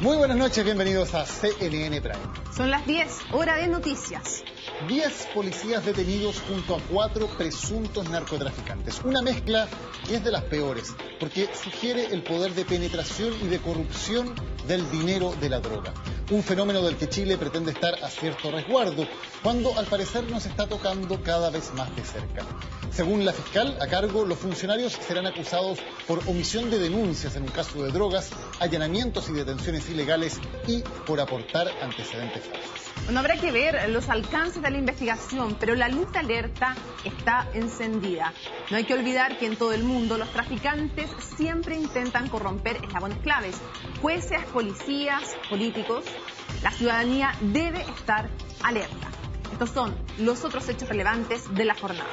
Muy buenas noches, bienvenidos a CNN Prime. Son las 10, hora de noticias. 10 policías detenidos junto a cuatro presuntos narcotraficantes. Una mezcla que es de las peores, porque sugiere el poder de penetración y de corrupción del dinero de la droga. Un fenómeno del que Chile pretende estar a cierto resguardo, cuando al parecer nos está tocando cada vez más de cerca. Según la fiscal a cargo, los funcionarios serán acusados por omisión de denuncias en un caso de drogas, allanamientos y detenciones ilegales y por aportar antecedentes falsos. Bueno, habrá que ver los alcances de la investigación, pero la luz de alerta está encendida. No hay que olvidar que en todo el mundo los traficantes siempre intentan corromper eslabones claves. Jueces, policías, políticos. La ciudadanía debe estar alerta. Estos son los otros hechos relevantes de la jornada.